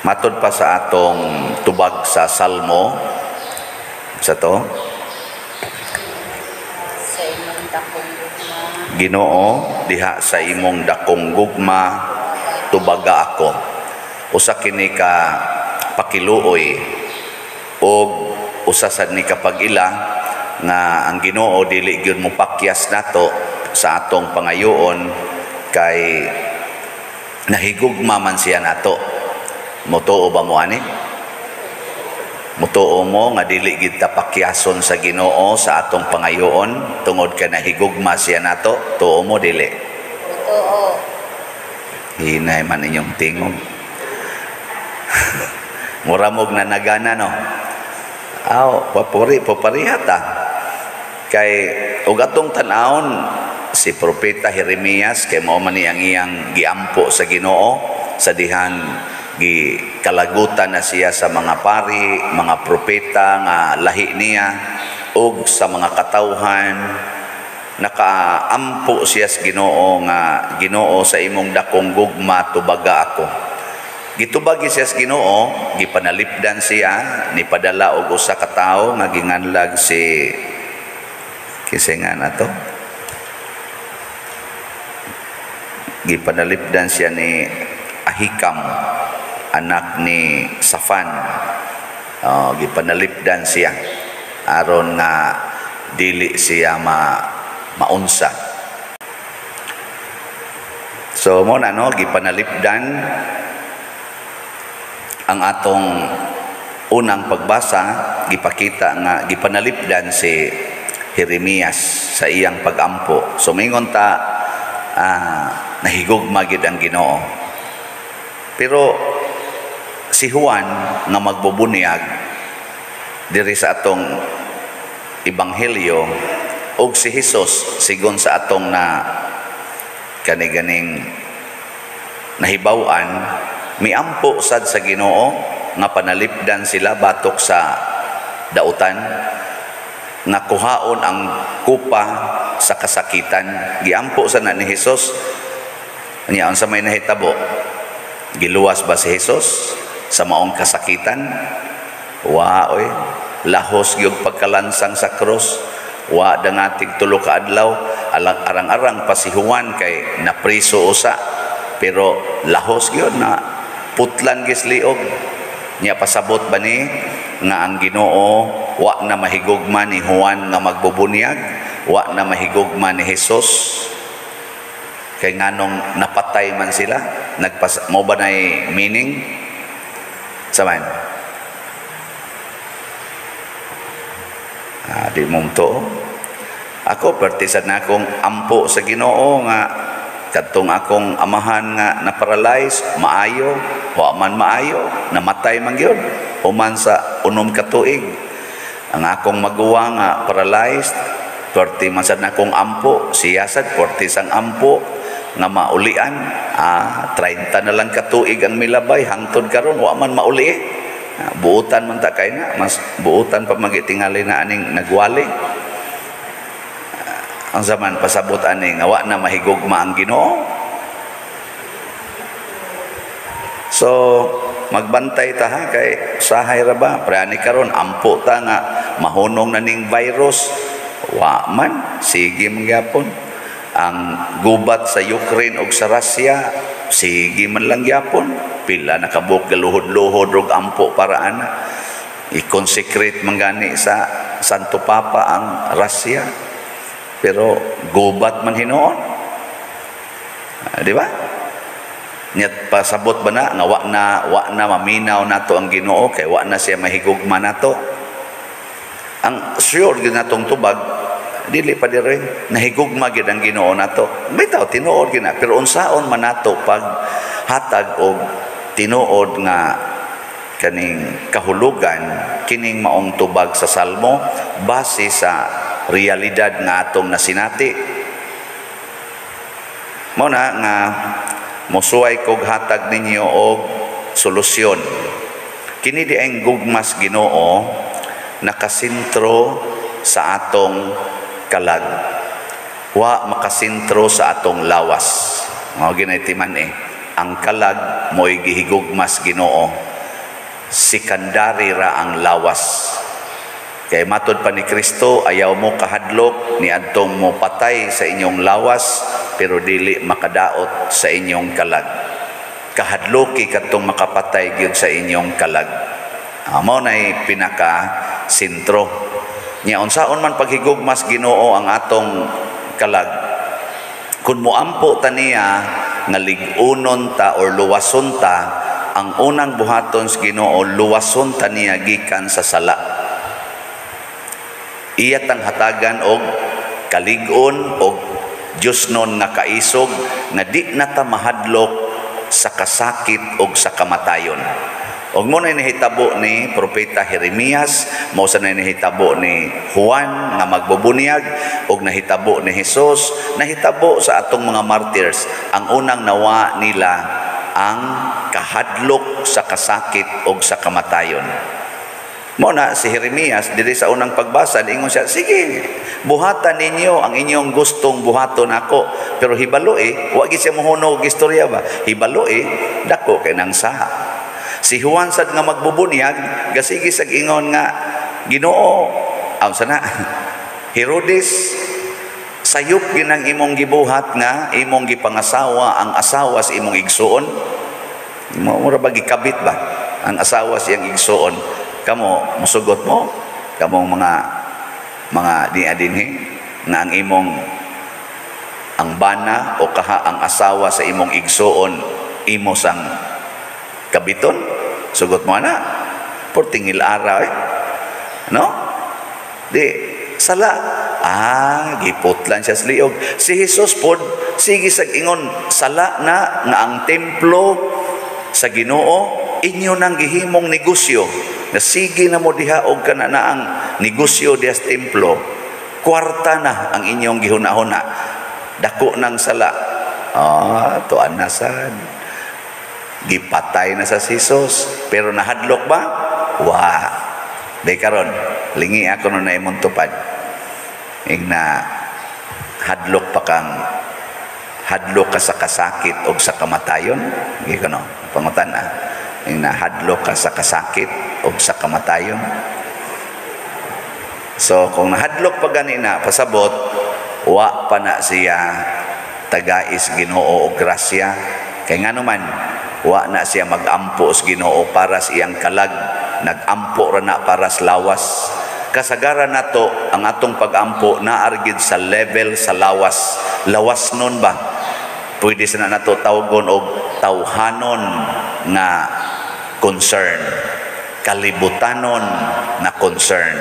Matod pa sa atong tubag sa Salmo. Sa to. Sa imong dakong gugma, Ginoo diha sa imong dakong gugma tubaga ako. Usa kini ka pakiluoy og usa sad ni kapag-ila nga ang Ginoo dili gyud mo pakyas nato sa atong pangayoon kay nahigugma man siya nato Motuo ba mo ani? Mutuo mo nga dili gid ta pakyason sa Ginoo sa atong pangayoon tungod kay nahigugma siya nato. Tuo mo dili. totoo, Hinay man inyong tingog. Muramog na nagana no. Aw, papuri papariha ta. Kay ug atong tan-awon si propeta Jeremias kay mao man iyang giampo sa Ginoo sa dihan gi kalagutan na siya sa mga pari, mga propeta nga lahi niya ug sa mga katawhan. Nakaampo siya sa Ginoo nga Ginoo sa imong dakong gugma tubaga ako. Gitubagi siya sa Ginoo gipanalipdan siya ni padala og usa ka tawo nga ginganlag si kisingan ato gipanalipdan siya ni Ahikam anak ni Safan. Oh, gipanalipdan siya. Aron nga dili siya ma maunsa. So mo na no? Gipanalipdan ang atong unang pagbasa. Gipakita nga gipanalipdan si Jeremias sa iyang pagampo. Sumingon ta ah, nahigugma gid ang Ginoo. Pero si Juan nga magbubunyag diri sa atong ebanghelyo ug si Hesus sigon sa atong na kaniganing nahibaw-an miampo sad sa Ginoo nga panalipdan sila batok sa dautan nga kuhaon ang kupa sa kasakitan. Giampo sa na ni Hesus niya sa may nahitabo? Giluwas ba si Hesus sa maong kasakitan wa oy lahos gyud pagkalansang sa krus wa dangatig tulo ka adlaw arang-arang pa si Juan kay napriso usa. Pero lahos gyud na putlan gisliog niya pasabot ba ni? Nga ang Ginoo wa na mahigugma ni Juan nga magbubunyag. Wa na mahigugma ni Hesus kay nganong napatay man sila? Nagpas mo ba nay meaning saman ah, di mo to ako pertisan na akong ampo sa Ginoo nga kadtong akong amahan nga na paralyze maayo wa man maayo namatay man gyud human sa unom ka tuig. Ang akong maguwa nga paralyzed perti man sad na akong ampo siya sad perti sang ampo nga maulian. Ah 30 na lang ka tuig ang milabay hangtod karon wa man mauli. Ah, buutan man ta kay na mas buutan pa magitingali na aning nagwali. Ang zaman pasabot ani nga wa na mahigugma ang Ginoo. So magbantay ta ha kay sahay ra ba? Preani karon ampo ta nga mahunong na ning virus. Wa man sige mangyapon ang gubat sa Ukraine ug sa Russia sige man lang gyapon pila nakabuk galuhod-luhod og ampo para ana. I-consecrate mangani sa Santo Papa ang Russia. Pero gubat man hinuon Ah, di ba? Nyat pasabot ba na nga wa na wa na maminaw nato ang Ginoo kay wa na siya mahigugma nato. Ang sure gyud natong tubag dili pa dire nahigugma gyud ang Ginoo nato. Bitaw tinuod gyud na. Pero unsaon man nato pag hatag og tinuod nga kaning kahulugan kining maong tubag sa salmo base sa realidad nga atong nasinati. Mo na nga mosuway kog hatag ninyo og solusyon. Kini di ang gugmas Ginoo nakasintro sa atong kalag wa makasintro sa atong lawas. Mao ginay timan eh. Ang kalag mo'y gihigugmas Ginoo. Sikandari ra ang lawas. Kay matod pa ni Kristo ayaw mo kahadlok ni adtong mo patay sa inyong lawas pero dili makadaot sa inyong kalag. Kahadloki katong makapatay gyud sa inyong kalag. Amo na pinaka sentro nya unsaon man paghigugmas Ginoo ang atong kalag kung muampo ta niya nga ligunon ta or luwason ta ang unang buhaton sa Ginoo luwason ta niya gikan sa sala iya tang hatagan og kaligon og Diyos nun nga kaisog nga di na ta mahadlok sa kasakit og sa kamatayon. Og mo na nahitabo ni propeta Jeremias, mo sa na ni Juan nga magbubunyag og nahitabo ni Jesus, nahitabo sa atong mga martyrs. Ang unang nawa nila ang kahadlok sa kasakit og sa kamatayon. Mo na si Jeremias diri sa unang pagbasa ingon siya sige buhatan ninyo ang inyong gustong buhaton ako. Pero hibalo eh wa gid siya mohunog istorya ba? Hibalo eh dako kay nang saha si Juan sad nga magbubunyag gasigi sag ingon nga Ginoo aw sana Herodes sayop ginang imong gibuhat nga imong gipangasawa ang asawa sa imong igsuon. Mura ba gikabit ba? Ang asawa siyang igsuon. Kamo musugot mo? Kamong mga mga diadinhi na ang imong ang bana o kaha ang asawa sa imong igsuon imo sang kabiton? Sugot mo na portingil araw eh. no di sala. Ah giputlan siya sa liog si Jesus pod sige sa ingon sala na nga ang templo sa Ginoo. Inyo nang gihimong negosyo. Na sige na mo diha og kana na ang negosyo diha sa templo. Kwarta na ang inyong gihunahuna. Dako nang sala. Ah tuan na sad gipatay na sa sisos pero nahadlok ba? Wa. Day karon. Lingi ako no na imong tupad. Ing na hadlok pa kang hadlok ka sa kasakit o sa kamatayon? Gi no? Pangutan na ing nahadlok ka sa kasakit o sa kamatayon. So, kung nahadlok pa ganina, pasabot, wa pa na siya tagais ginoo o grasya. Kay nga naman, wa na siya magampo sa ginoo para sa iyang kalag. Nagampo ra na para sa lawas. Kasagaran na to, ang atong pagampo na argid sa level sa lawas. Lawas nun ba? Pwede sa na nato tawgon og tawhanon nga concern kalibutanon na concern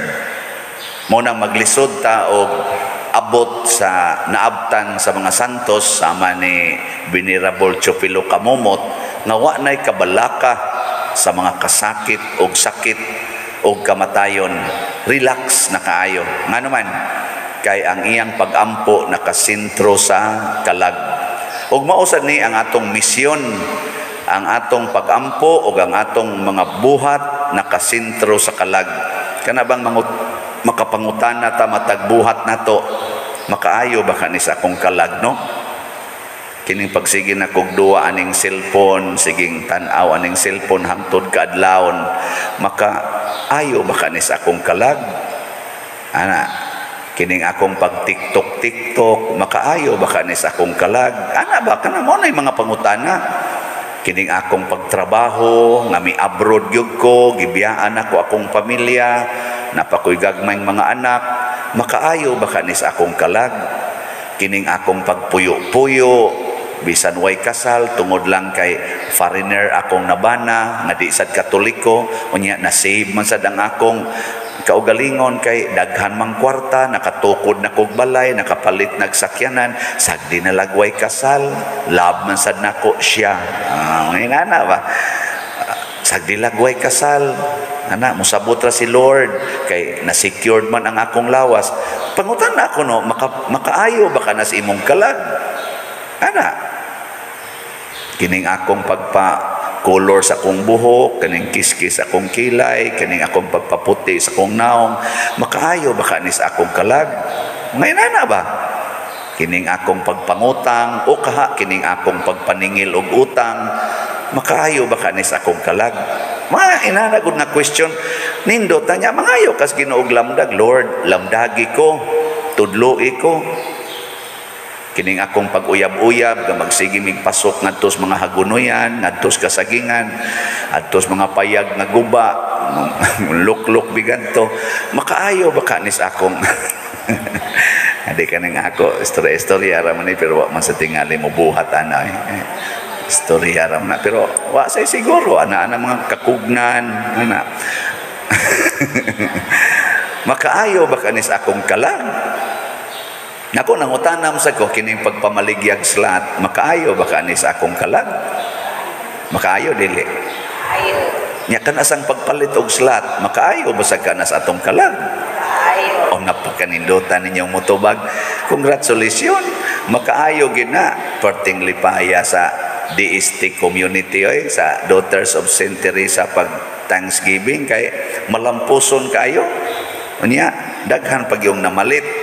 mo nang maglisod ta og abot sa naabtan sa mga santos sama ni Venerable Chopilo Kamumot nga wa nay kabalaka sa mga kasakit og sakit og kamatayon relax na kaayo nga naman kay ang iyang pagampo nakasentro sa kalag ug mausad ni ang atong misyon ang atong pagampo o ang atong mga buhat nakasintro sa kalag. Kana bang mangut, makapangutana ta matagbuhat nato makaayo ba kanis akong kalag no? Kining pagsige na kog duwa aning cellphone, siging tan-aw aning cellphone hangtod kaadlawon, maka ayo ba kanis akong kalag? Ana, kining akong pag TikTok TikTok, makaayo ba kanis akong kalag? Ana ba kana mo na mga pangutana? kining akong pagtrabaho nga mi abroad gyud ko gibiyaan ako akong pamilya napakoy gagmayng mga anak makaayo ba kanis akong kalag kining akong pagpuyo-puyo bisan way kasal tungod lang kay foreigner akong nabana nga di sad katoliko unya na save man sad ang akong kaugalingon kay daghan mang kwarta nakatukod na kog balay nakapalit nagsakyanan sagdi na lagway kasal love man sad nako siya. Ah inana ba? Sagdi lagway kasal. Ana musabot ra si Lord kay na secured man ang akong lawas. Pangutan na ako no? Maka, makaayo ba ka na sa imong kalag ana kining akong pagpa color sa akong buhok, kaning kiskis sa akong kilay, kaning akong pagpaputi sa akong naong, makaayo ba kanis akong kalag? Ngayon na ba? Kining akong pagpangutang, o kaha kining akong pagpaningil og utang, makaayo ba kanis akong kalag? mga inanagod nga question nindot na mangayo kas Ginoo og lamdag Lord lamdagi ko tudloi ko kining akong pag-uyab-uyab nga magsige mig pasok ngadto sa mga hagunoyan ngadto sa kasagingan adto sa mga payag nga guba lukluk bigadto makaayo ba kanis akong Hindi ka nang ako, istorya-istorya raman ni, pero wa man sa tingali mo buhat ana. Eh. Istorya raman na. Pero wa say siguro, ana ana mga kakugnan, ana. Makaayo ba kanis akong kalang? Nako nangutanam sa ko kining pagpamaligyag slat, makaayo ba kanis akong kalang? Makaayo dili. Ayo. Nya kanasang pagpalit og slat, makaayo ba sa kanas atong kalang? Ayo. o napakanindutan ninyong mutubag. Congratulations! Makaayo gina perting lipaya sa DST community oy, sa Daughters of St. Teresa pag Thanksgiving kay malampuson kayo. Unya, daghan pag yung namalit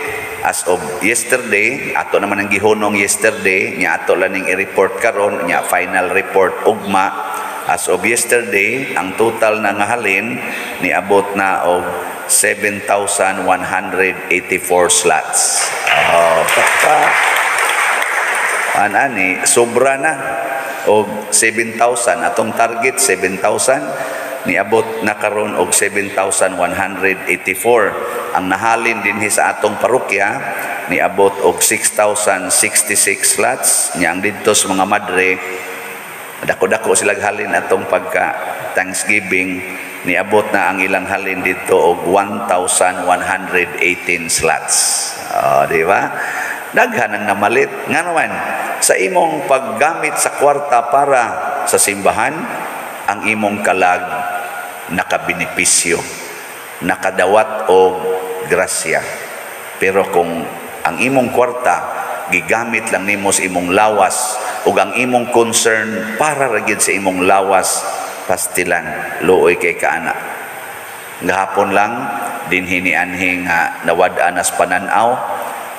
as of yesterday ato naman ang gihunong yesterday nya ato lang ning i-report karon nya final report ugma. As of yesterday ang total na nga halin ni abot na og 7,184 slots. Oh, pagka anani sobra na. Og 7,000 atong target 7,000 niabot na karon og 7,184 ang nahalin dinhi sa atong parokya niabot og 6,066 slots nya ang didto sa mga madre dako-dako sila halin atong pagka Thanksgiving niabot na ang ilang halin dito og 1,118 slots. Oh, di ba? Daghan ang namalit. Nga naman, sa imong paggamit sa kwarta para sa simbahan, ang imong kalag nakabinipisyo, nakadawat og grasya. Pero kung ang imong kwarta gigamit lang nimo sa imong lawas ug ang imong concern para ra gyud sa imong lawas pastilan luoy kay kaana gahapon lang dinhi ni nga nawad-an pananaw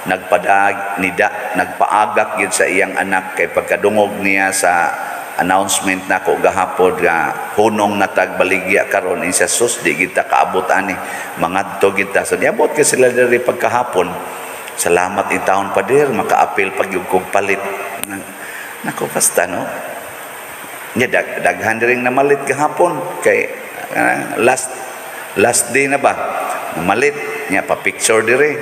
nagpadag nida nagpaagak gyud sa iyang anak kay pagkadungog niya sa announcement nako gahapon nga hunong natag baligya karon in sa sus di kita kaabot ani. Mangadto kita. So niabot ka sila diri pagkahapon. Salamat in taon pa dir makaapil pag palit. Nako basta no? Nya dag daghan ring namalit gahapon. Kay uh, last last day na ba? Namalit nya pa picture dire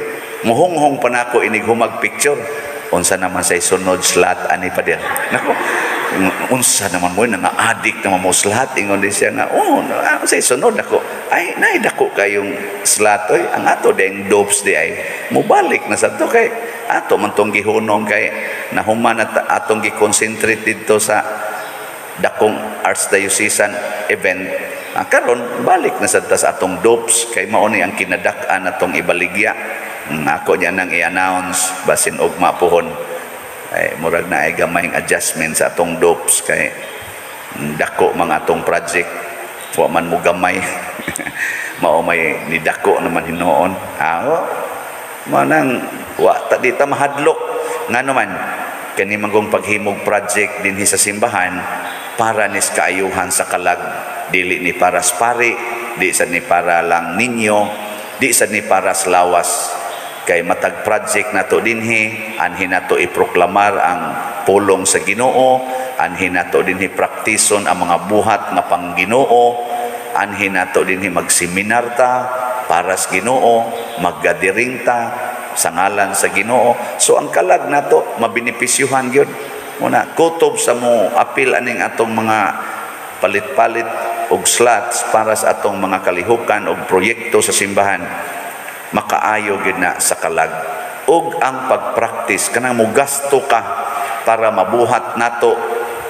muhonghong pa nako inig humag picture unsa naman say sunod slot ani pa dir nako unsa naman mo nga adik naman mo slot ingon di siya nga oh ano say sunod nako ay nay dako kayong slot oy. Ang ato deng dopes di ay mubalik na sa to kay ato man tong gihunong kay nahuman at atong gi-concentrate dito sa dakong archdiocesan event. Ah, karon balik na sa tas atong dopes. Kay mao ni ang kinadak-an atong ibaligya mm, ako niya nang i-announce basin og mapuhon. Ay murag na ay gamayng adjustment sa atong dopes kay mm, dako mga atong project. Wa man mo gamay. Mao may nidako naman hinuon. Ah oh, manang wa ta di ta mahadlok. Ngano man kani manggong paghimog project dinhi sa simbahan para nis kaayuhan sa kalag dili ni para sa pari di sa ni para lang ninyo di sa ni para lawas kay matag project nato dinhi anhi nato iproklamar ang pulong sa Ginoo anhi nato dinhi praktison ang mga buhat nga pang Ginoo anhi nato dinhi magseminar ta para sa Ginoo maggadiring ta sa ngalan sa Ginoo. So ang kalag nato mabinipisyuhan gyud. Muna kutob sa mo apil aning atong mga palit-palit og slots para sa atong mga kalihukan og proyekto sa simbahan makaayo gid na sa kalag. Ug ang pagpractice kanang mo gasto ka para mabuhat nato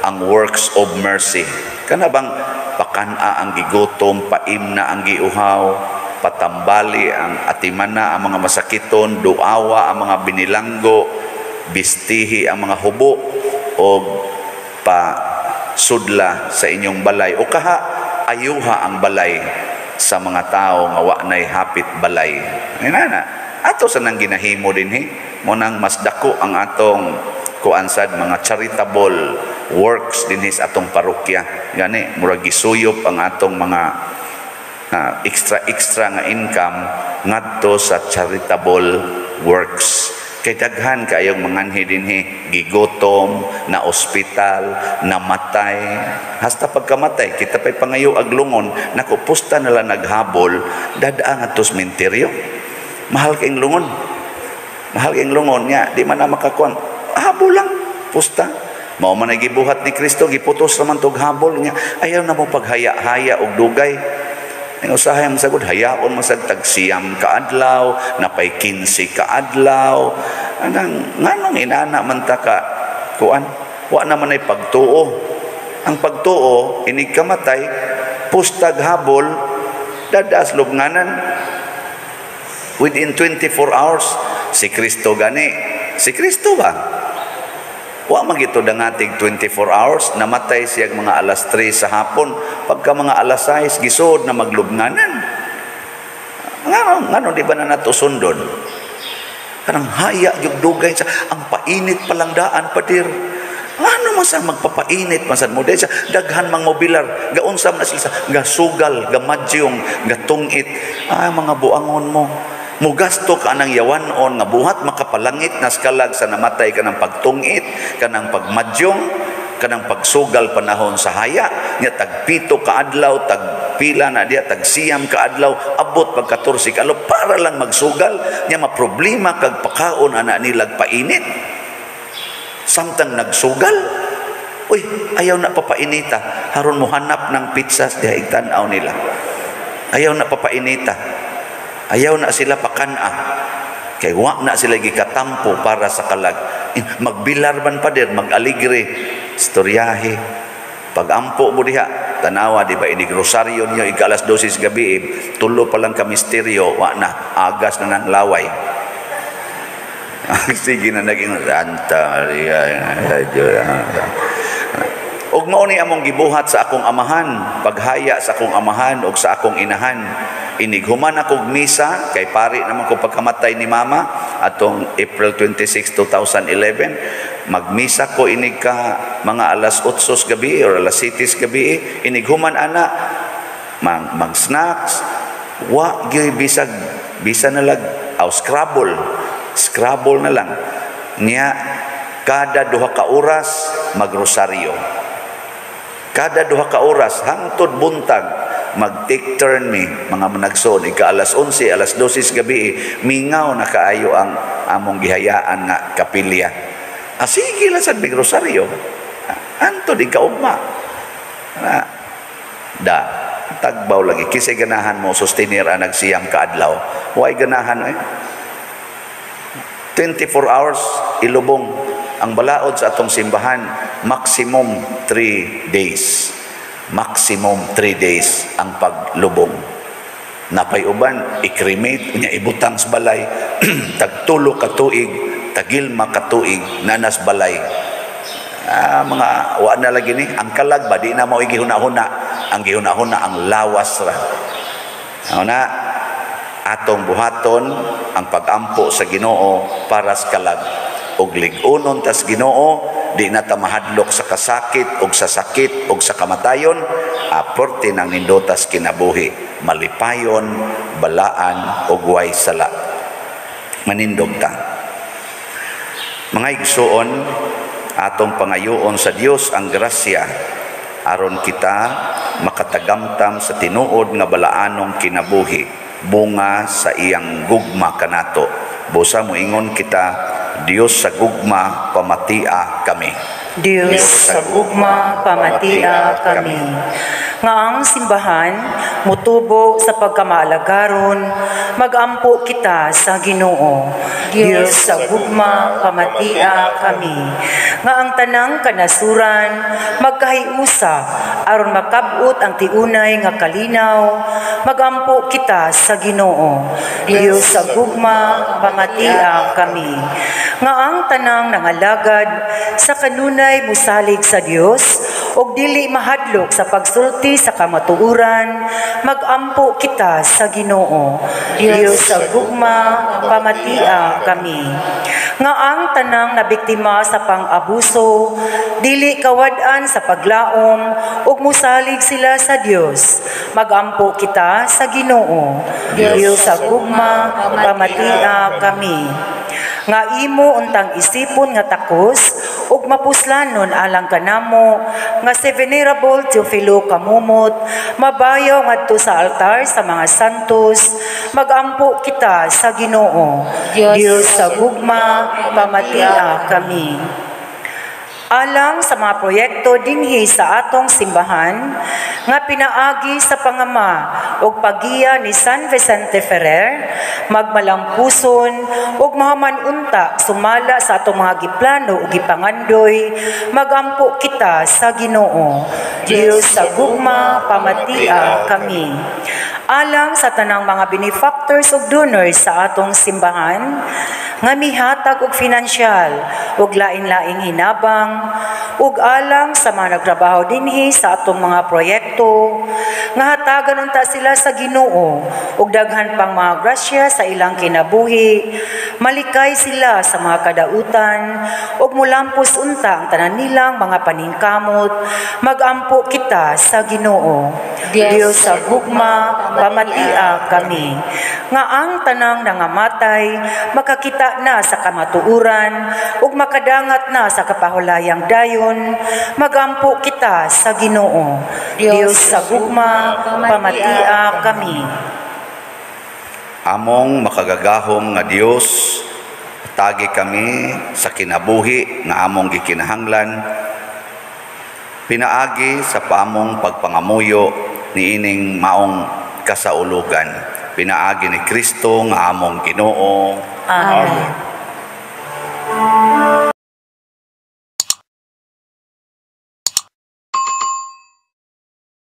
ang works of mercy. Kana bang pakana ang gigutom paimna ang giuhaw patambali ang atimana ang mga masakiton duawa ang mga binilanggo bistihi ang mga hubo o pa sudla sa inyong balay. O kaha ayuha ang balay sa mga tao nga wa nay hapit balay. Inana ato sa nang ginahimo dinhi mo nang mas dako ang atong kuan sad mga charitable works dinhi sa atong parokya. Gani murag gisuyop ang atong mga ah, extra extra nga income ngadto sa charitable works kay daghan kayong manganhi dinhi gigotom na ospital namatay hasta pagkamatay kita pay pangayo aglungon nako pusta nila naghabol dadaa nga tos menteryo mahal kayong lungon. Mahal kayong lungon nga di man na makakuan. Habol lang pusta. Mao man gibuhat ni Kristo giputos naman tog habol niya ayaw na mo paghaya-haya og dugay ang usahay ang sagod, hayaon mo sa tagsiyam kaadlaw, napay 15 kaadlaw. Anang, nganong inana man ta ka, kuan, wa naman ay pagtuo. Ang pagtuo, inig kamatay, pustag habol, dadas lubnganan. Within 24 hours, si Kristo gani. Si Kristo ba? Wa magito dangatig 24 hours, namatay siya mga alas 3 sa hapon. Pagka mga alas 6, gisod na maglubnganan. Ngano, ngano di ba na nato sundon? Kanang haya yung dugay sa ang painit palang daan padir. Ano man sa magpapainit man sa mo sa daghan mang mobilar gaunsa man sila gasugal gamadyong gatungit ah mga buangon mo mugasto ka ng yawanon nga buhat makapalangit na skalag sa namatay ka ng pagtungit ka ng pagmadyong ka ng pagsugal panahon sa haya nya tagpito ka adlaw tagpila na diya tagsiyam ka adlaw abot pag 14 kalo para lang magsugal nya maproblema kag pakaon ana nilag painit samtang nagsugal Uy, ayaw na papainita. Haron mo hanap ng pizza diha igtanaw nila. Ayaw na papainita Ayaw na sila pakana. Kay wa na sila gikatampo para sa kalag. Magbilar man pa din, mag-aligre, istoryahe. Pag-ampo mo diha, tanawa, di ba, inig rosaryo niyo, ikalas dosis gabi, eh, tulo pa lang ka misteryo, wa na, agas na ng laway. Sige na naging Maria. Og mao ni among gibuhat sa akong amahan, paghaya sa akong amahan og sa akong inahan. Inighuman akong misa kay pari naman ko pagkamatay ni mama atong April 26, 2011. Magmisa ko inig ka mga alas 8 gabi or alas 7 gabi. Inighuman ana. Mag, mag snacks. Wa gyud bisag bisa na lag aw scrabble. Scrabble na lang. Niya kada duha ka oras magrosaryo. Kada duha ka oras, hangtod buntag, mag-take turn mi, mga managson, ika alas 11, alas 12 gabi, mingaw na kaayo ang among gihayaan nga kapilya. Ah, sige lang sa rosaryo. Anto di ka ugma. Ah, da, tagbaw lagi. Kisay ganahan mo, sustenir ang nagsiyam kaadlaw. Huwag ganahan eh. 24 hours, ilubong ang balaod sa atong simbahan maximum 3 days maximum 3 days ang paglubong napay uban i-cremate unya ibutang sa balay. Tagtulo ka tuig tagilma ka tuig nanas balay. Ah, mga wa na lagi ni ang kalag ba di na mo igihuna-huna. Ang gihuna-huna ang lawas ra. Ano na? Atong buhaton ang pagampo sa Ginoo para sa kalag. Og ligunon tas Ginoo di na ta mahadlok sa kasakit og sa sakit og sa kamatayon aporte ng nindotas kinabuhi malipayon balaan og way sala manindog ta. Mga igsuon atong pangayoon sa Dios ang grasya. Aron kita makatagamtam sa tinuod nga balaanong kinabuhi bunga sa iyang gugma kanato. Busa mo ingon kita Diyos sa gugma pamatia kami. Diyos sa gugma pamatia kami. Nga ang simbahan mutubo sa pagkamalagaron, magampo kita sa Ginoo. Diyos sa gugma pamatia kami. Nga ang tanang kanasuran magkahiusa aron makabot ang tiunay nga kalinaw, magampo kita sa Ginoo. Diyos sa gugma pamatia kami. Nga ang tanang nangalagad sa kanunay musalig sa Dios ug dili mahadlok sa pagsulti sa kamatuoran, magampo kita sa Ginoo. Dios sa gugma, pamatia kami. Nga ang tanang nabiktima sa pang-abuso, dili kawad-an sa paglaom, ug musalig sila sa Dios. Magampo kita sa Ginoo. Dios sa gugma, pamatia kami nga imo untang isipon nga takos ug mapuslanon alang kanamo. Nga si venerable Teofilo Kamumot mabayaw ngadto sa altar sa mga santos. Magampo kita sa Ginoo. Diyos. Dios sa gugma pamatia kami alang sa mga proyekto dinhi sa atong simbahan nga pinaagi sa pangama ug pagiya ni San Vicente Ferrer magmalangpuson ug mahamanunta sumala sa atong mga giplano ug gipangandoy magampo kita sa Ginoo. Dios sa gugma pamatia kami. Alang sa tanang mga benefactors ug donors sa atong simbahan nga mihatag og finansyal ug lain-laing hinabang ug alang sa mga nagtrabaho dinhi sa atong mga proyekto. Nga hatagan unta sila sa Ginoo ug daghan pang mga grasya sa ilang kinabuhi. Malikay sila sa mga kadautan ug mulampos unta ang tanan nilang mga paningkamot. Magampo kita sa Ginoo. Dios sa gugma pamatia kami. Nga ang tanang nangamatay makakita na sa kamatuuran ug makadangat na sa kapahulayang dayon magampo kita sa Ginoo. Dios sa gugma pamatia kami. Among makagagahom nga Dios, tagi kami sa kinabuhi nga among gikinahanglan, pinaagi sa pamong pagpangamuyo ni ining maong kasaulugan. Pinaagi ni Kristo nga among Ginoo. Amen